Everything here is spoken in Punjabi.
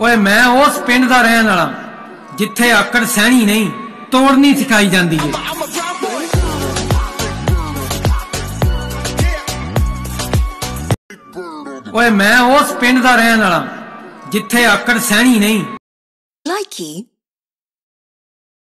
ਓਏ ਮੈਂ ਉਸ ਪਿੰਡ ਦਾ ਰਹਿਣ ਵਾਲਾ, ਜਿੱਥੇ ਆਕੜ ਸਹਿਣੀ ਨਹੀਂ ਤੋੜਨੀ ਸਿਖਾਈ ਜਾਂਦੀ ਏ। ਓਏ ਮੈਂ ਉਸ ਪਿੰਡ ਦਾ ਰਹਿਣ ਵਾਲਾ, ਜਿੱਥੇ ਆਕੜ ਸਹਿਣੀ ਨਹੀਂ। Likey